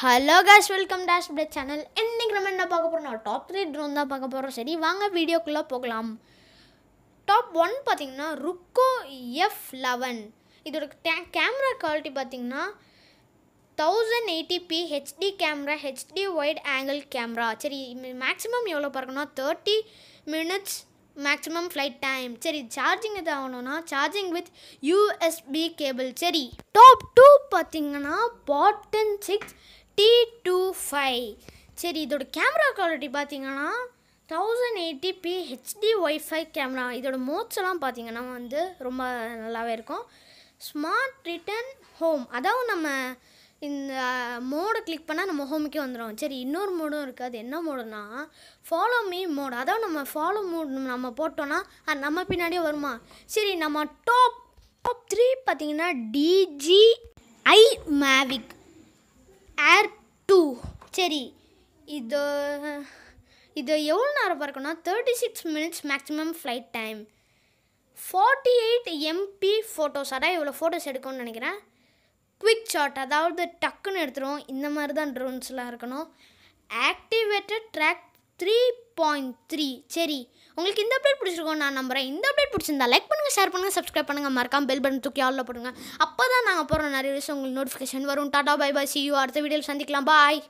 Hello guys welcome dash blade channel இன்றைக்கி நம்ம என்ன பார்க்க போகிறோம் டாப் த்ரீ ட்ரோன் தான் பார்க்க போகிறோம் சரி வாங்க வீடியோக்குள்ளே போகலாம். டாப் ஒன் பார்த்தீங்கன்னா ருக்கோ எஃப் லெவன் இதோட கேமரா குவாலிட்டி பார்த்தீங்கன்னா thousand eighty P HD camera HD wide angle camera சரி மேக்ஸிமம் எவ்வளோ பார்க்கணும்னா thirty minutes maximum flight time சரி சார்ஜிங் எது ஆகணும்னா சார்ஜிங் வித் யூஎஸ்பி கேபிள் சரி டாப் டூ பார்த்தீங்கன்னா பாட்டன் சிக்ஸ் டி டூ ஃபைவ் சரி இதோட கேமரா குவாலிட்டி பார்த்தீங்கன்னா thousand eighty P HD wifi camera இதோட மோட்ஸ்லாம் பார்த்தீங்கன்னா வந்து ரொம்ப நல்லாவே இருக்கும். ஸ்மார்ட் ரிட்டன் ஹோம் அதாவது நம்ம இந்த மோடை கிளிக் பண்ணால் நம்ம ஹோமுக்கே வந்துடும் சரி இன்னொரு மோடும் இருக்குது அது என்ன மோடுனா ஃபாலோ மீ மோடு அதாவது நம்ம ஃபாலோ மோட் நம்ம போட்டோன்னா அது நம்ம பின்னாடியே வருமா? சரி நம்ம டாப் டாப் த்ரீ பார்த்தீங்கன்னா டிஜி ஐ மேவிக் சரி இது இது எவ்வளோ நேரம் பார்க்கணும்னா thirty six minutes maximum flight time forty eight MP photos அதான் இவ்வளோ ஃபோட்டோஸ் எடுக்கணும்னு நினைக்கிறேன். குவிக் ஷாட் அதாவது டக்குன்னு எடுத்துரும் இந்த மாதிரி தான் ட்ரோன்ஸ்லாம் இருக்கணும். Activated track three point three சரி உங்களுக்கு இந்த அப்டேட் பிடிச்சிருக்கோம் நான் நம்புகிறேன் இந்த அப்டேட் பிடிச்சிருந்தா லைக் பண்ணுங்கள் ஷேர் பண்ணுங்கள் சப்ஸ்கிரைப் பண்ணுங்கள் மறக்காம பெல் பட்டன் தூக்கி ஆளில் போடுங்க. அப்போ தான் நாங்கள் போகிற நிறைய விஷயம் உங்களுக்கு நோட்டிஃபிகேஷன் வரும். Tata bye bye see you அடுத்த வீடியோவில் சந்திக்கலாம். பாய்